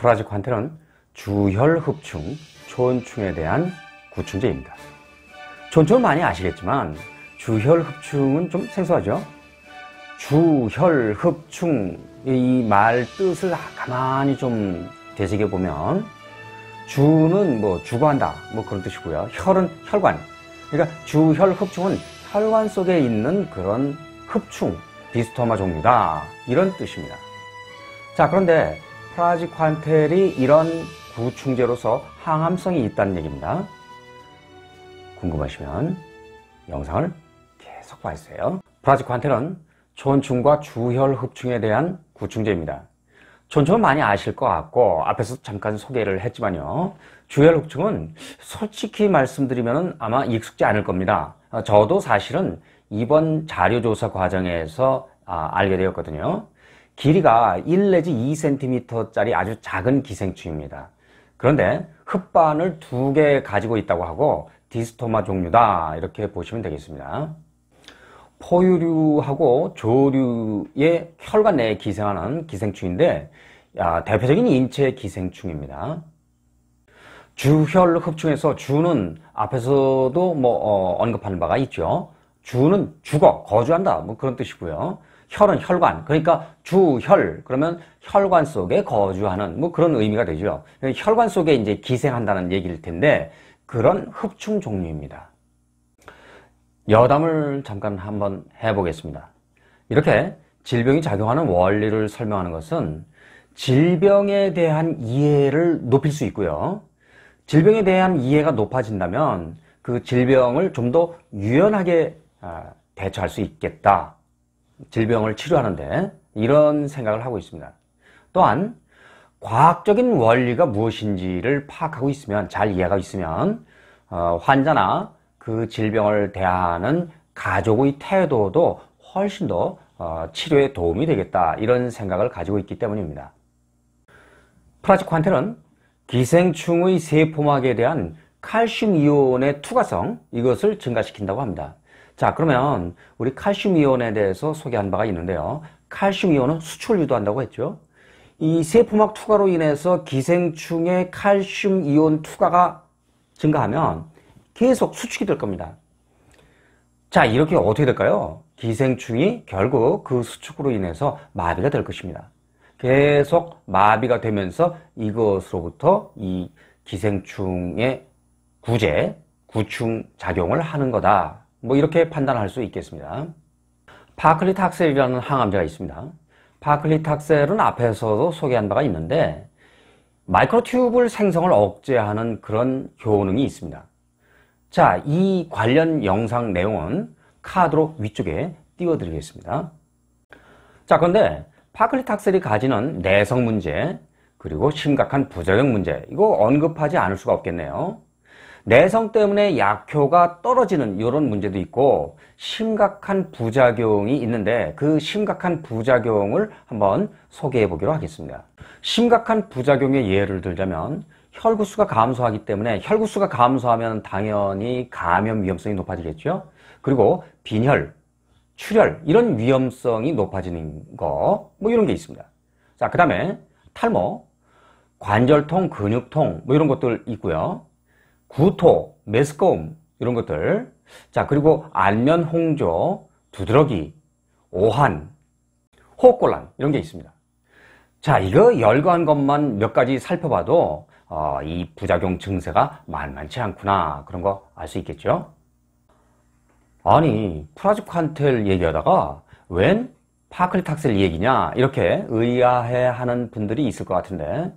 프라지관테는 주혈흡충, 초원충에 대한 구충제입니다. 초원충은 많이 아시겠지만 주혈흡충은 좀 생소하죠? 주혈흡충 이 말 뜻을 가만히 좀 되새겨 보면 주는 뭐 주거한다 뭐 그런 뜻이고요. 혈은 혈관. 그러니까 주혈흡충은 혈관 속에 있는 그런 흡충 디스토마 종류다 이런 뜻입니다. 자 그런데 프라지콴텔이 이런 구충제로서 항암성이 있다는 얘기입니다. 궁금하시면 영상을 계속 봐주세요. 프라지콴텔은 촌충과 주혈 흡충에 대한 구충제입니다. 촌충은 많이 아실 것 같고 앞에서 잠깐 소개를 했지만요. 주혈 흡충은 솔직히 말씀드리면 아마 익숙지 않을 겁니다. 저도 사실은 이번 자료조사 과정에서 아, 알게 되었거든요. 길이가 1 내지 2cm짜리 아주 작은 기생충입니다. 그런데 흡반을 두 개 가지고 있다고 하고 디스토마 종류다 이렇게 보시면 되겠습니다. 포유류하고 조류의 혈관 내에 기생하는 기생충인데 야, 대표적인 인체 기생충입니다. 주혈 흡충에서 주는 앞에서도 뭐 어, 언급하는 바가 있죠. 주는 죽어, 거주한다 뭐 그런 뜻이고요. 혈은 혈관, 그러니까 주혈 그러면 혈관 속에 거주하는 뭐 그런 의미가 되죠. 혈관 속에 이제 기생한다는 얘기일 텐데 그런 흡충 종류입니다. 여담을 잠깐 한번 해보겠습니다. 이렇게 질병이 작용하는 원리를 설명하는 것은 질병에 대한 이해를 높일 수 있고요. 질병에 대한 이해가 높아진다면 그 질병을 좀 더 유연하게 아, 대처할 수 있겠다. 질병을 치료하는데 이런 생각을 하고 있습니다. 또한 과학적인 원리가 무엇인지를 파악하고 있으면 잘 이해가 있으면 어, 환자나 그 질병을 대하는 가족의 태도도 훨씬 더 어, 치료에 도움이 되겠다 이런 생각을 가지고 있기 때문입니다. 프라지관테는 기생충의 세포막에 대한 칼슘 이온의 투과성 이것을 증가시킨다고 합니다. 자 그러면 우리 칼슘 이온에 대해서 소개한 바가 있는데요. 칼슘 이온은 수출 유도한다고 했죠. 이 세포막 투과로 인해서 기생충의 칼슘 이온 투과가 증가하면 계속 수축이 될 겁니다. 자 이렇게 어떻게 될까요? 기생충이 결국 그 수축으로 인해서 마비가 될 것입니다. 계속 마비가 되면서 이것으로부터 이 기생충의 구제, 구충 작용을 하는 거다. 뭐 이렇게 판단할 수 있겠습니다. 파클리 탁셀이라는 항암제가 있습니다. 파클리 탁셀은 앞에서도 소개한 바가 있는데 마이크로튜브를 생성을 억제하는 그런 효능이 있습니다. 자, 이 관련 영상 내용은 카드로 위쪽에 띄워드리겠습니다. 자, 그런데 파클리탁셀이 가지는 내성 문제, 그리고 심각한 부작용 문제, 이거 언급하지 않을 수가 없겠네요. 내성 때문에 약효가 떨어지는 이런 문제도 있고 심각한 부작용이 있는데 그 심각한 부작용을 한번 소개해 보기로 하겠습니다. 심각한 부작용의 예를 들자면 혈구수가 감소하기 때문에 혈구수가 감소하면 당연히 감염 위험성이 높아지겠죠. 그리고 빈혈, 출혈 이런 위험성이 높아지는 거 뭐 이런 게 있습니다. 자, 그 다음에 탈모, 관절통, 근육통 뭐 이런 것들 있고요. 구토, 메스꺼움 이런 것들 자 그리고 안면 홍조, 두드러기, 오한, 호흡곤란 이런 게 있습니다. 자 이거 열거한 것만 몇 가지 살펴봐도 어, 이 부작용 증세가 만만치 않구나 그런 거 알 수 있겠죠. 아니 프라지콴텔 얘기하다가 웬 파클리탁셀 얘기냐 이렇게 의아해하는 분들이 있을 것 같은데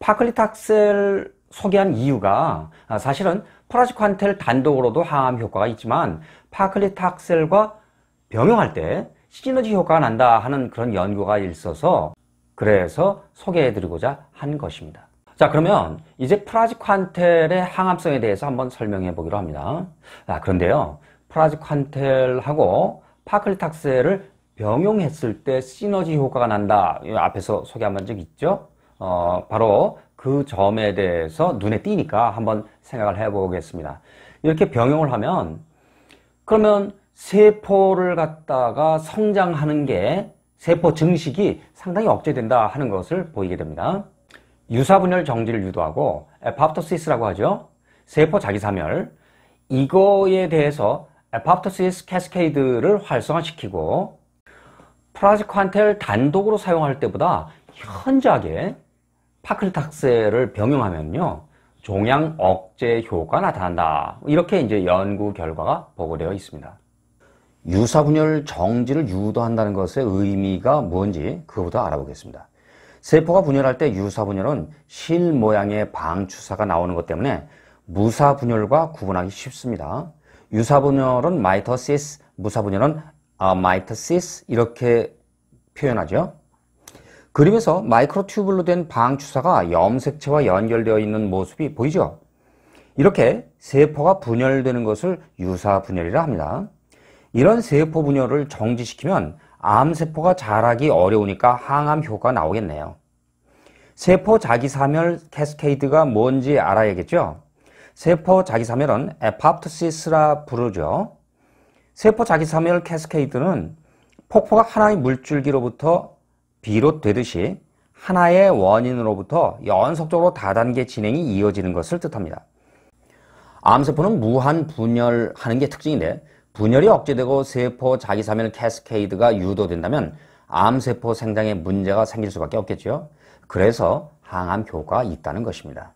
파클리탁셀 소개한 이유가 아, 사실은 프라지콴텔 단독으로도 항암 효과가 있지만 파클리탁셀과 병용할 때 시너지 효과가 난다 하는 그런 연구가 있어서 그래서 소개해드리고자 한 것입니다. 자 그러면 이제 프라지콴텔의 항암성에 대해서 한번 설명해 보기로 합니다. 아, 그런데요 프라지콴텔하고 파클리탁셀을 병용했을 때 시너지 효과가 난다 앞에서 소개한 적 있죠? 어, 바로 그 점에 대해서 눈에 띄니까 한번 생각을 해보겠습니다. 이렇게 병용을 하면 그러면 세포를 갖다가 성장하는 게 세포 증식이 상당히 억제된다 하는 것을 보이게 됩니다. 유사분열 정지를 유도하고 apoptosis라고 하죠. 세포 자기사멸 이거에 대해서 apoptosis cascade를 활성화시키고 프라지콴텔 단독으로 사용할 때보다 현저하게 파클리탁셀을 병용하면요 종양 억제 효과가 나타난다. 이렇게 이제 연구 결과가 보고되어 있습니다. 유사분열 정지를 유도한다는 것의 의미가 뭔지 그거부터 알아보겠습니다. 세포가 분열할 때 유사분열은 실 모양의 방추사가 나오는 것 때문에 무사분열과 구분하기 쉽습니다. 유사분열은 mitosis 무사분열은 amitosis 이렇게 표현하죠 그림에서 microtube로 된 방추사가 염색체와 연결되어 있는 모습이 보이죠? 이렇게 세포가 분열되는 것을 유사 분열이라 합니다. 이런 세포 분열을 정지시키면 암세포가 자라기 어려우니까 항암 효과가 나오겠네요. 세포 자기사멸 cascade가 뭔지 알아야겠죠? 세포 자기사멸은 apoptosis라 부르죠. 세포 자기사멸 cascade는 폭포가 하나의 물줄기로부터 비롯되듯이 하나의 원인으로부터 연속적으로 다단계 진행이 이어지는 것을 뜻합니다. 암세포는 무한 분열하는 게 특징인데 분열이 억제되고 세포 자기사멸 캐스케이드가 유도된다면 암세포 생장에 문제가 생길 수밖에 없겠죠. 그래서 항암 효과가 있다는 것입니다.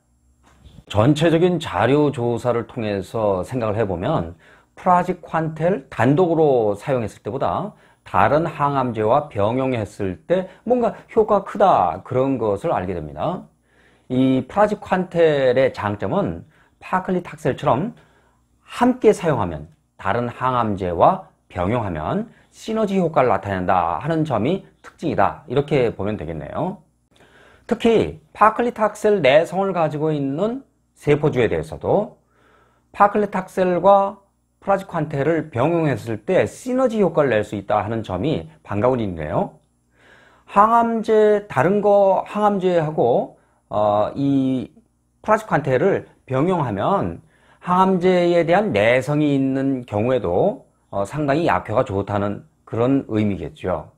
전체적인 자료 조사를 통해서 생각을 해보면 프라지콴텔 단독으로 사용했을 때보다 다른 항암제와 병용했을 때 뭔가 효과가 크다 그런 것을 알게 됩니다. 이 프라지콴텔의 장점은 파클리탁셀처럼 함께 사용하면 다른 항암제와 병용하면 시너지 효과를 나타낸다 하는 점이 특징이다 이렇게 보면 되겠네요. 특히 파클리탁셀 내성을 가지고 있는 세포주에 대해서도 파클리탁셀과 프라지콴텔을 병용했을 때 시너지 효과를 낼 수 있다 하는 점이 반가운 일이네요. 항암제 다른 거 항암제하고 어, 이 프라지콴텔을 병용하면 항암제에 대한 내성이 있는 경우에도 어, 상당히 약효가 좋다는 그런 의미겠죠.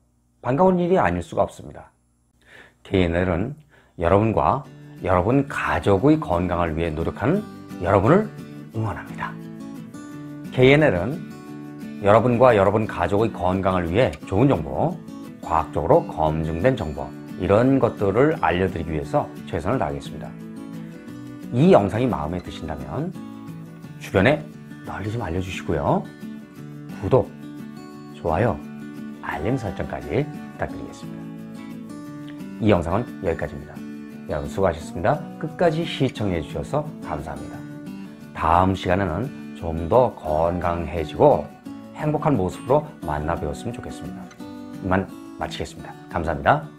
반가운 일이 아닐 수가 없습니다. KNL은 여러분과 여러분 가족의 건강을 위해 노력하는 여러분을 응원합니다. KNL은 여러분과 여러분 가족의 건강을 위해 좋은 정보, 과학적으로 검증된 정보 이런 것들을 알려드리기 위해서 최선을 다하겠습니다. 이 영상이 마음에 드신다면 주변에 널리 좀 알려주시고요. 구독, 좋아요, 알림 설정까지 부탁드리겠습니다. 이 영상은 여기까지입니다. 여러분 수고하셨습니다. 끝까지 시청해 주셔서 감사합니다. 다음 시간에는 좀 더 건강해지고 행복한 모습으로 만나 뵈었으면 좋겠습니다. 이만 마치겠습니다. 감사합니다.